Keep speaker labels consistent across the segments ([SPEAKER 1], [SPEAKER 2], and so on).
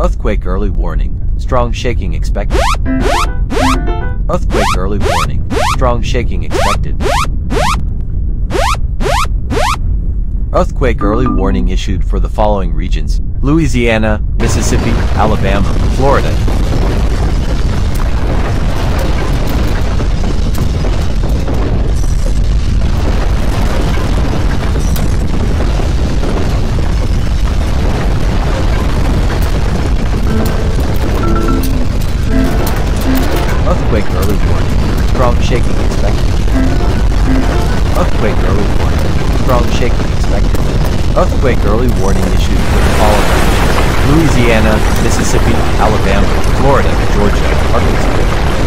[SPEAKER 1] Earthquake early warning. Strong shaking expected. Earthquake early warning. Strong shaking expected. Earthquake early warning issued for the following regions. Louisiana, Mississippi, Alabama, Florida. Shaking expected. Earthquake early warning. Strong shaking expected. Earthquake early warning issued for following regions. Louisiana, Mississippi, Alabama, Florida, Georgia, Arkansas.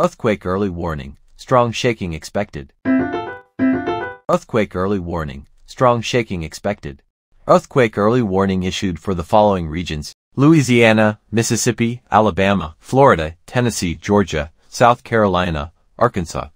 [SPEAKER 1] Earthquake early warning. Strong shaking expected. Earthquake early warning. Strong shaking expected. Earthquake early warning issued for the following regions. Louisiana, Mississippi, Alabama, Florida, Tennessee, Georgia, South Carolina, Arkansas.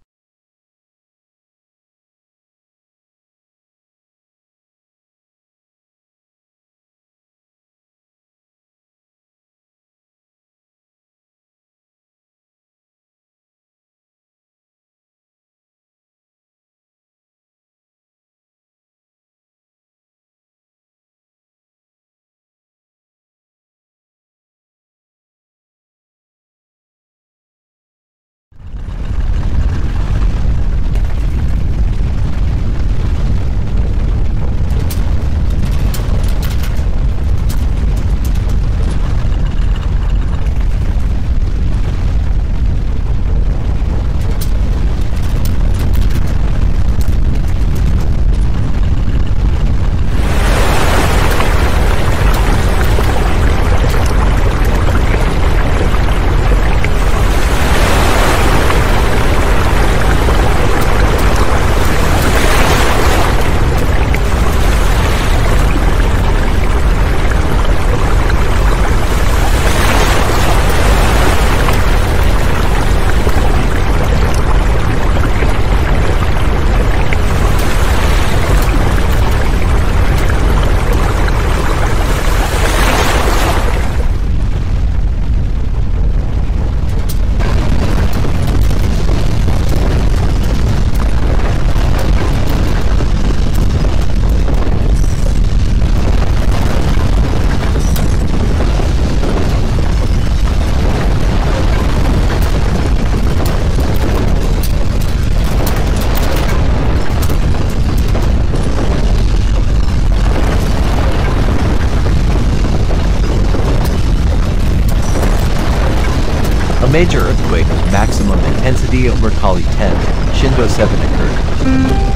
[SPEAKER 1] Major earthquake of maximum intensity of Mercalli 10, Shindo 7 occurred.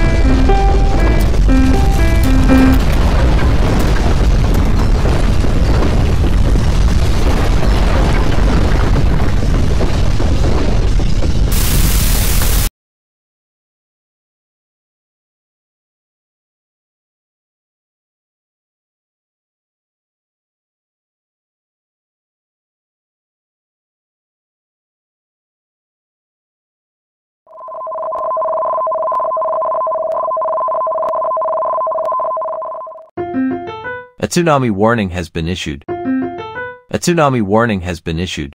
[SPEAKER 1] A tsunami warning has been issued. A tsunami warning has been issued.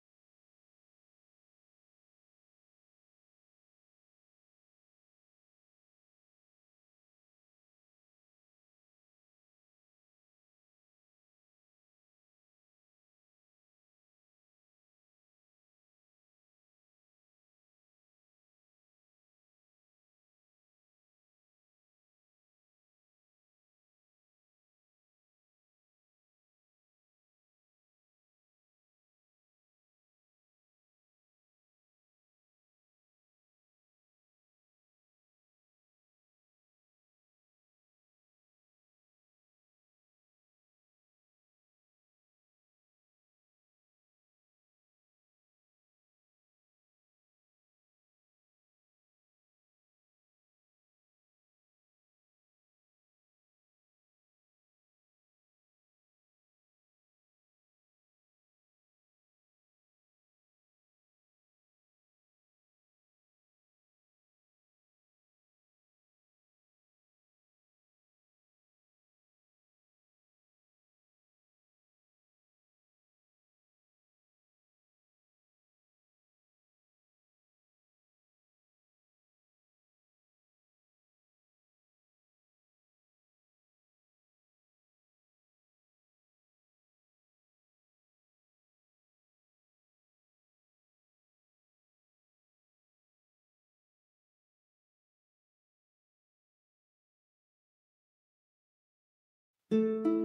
[SPEAKER 2] Música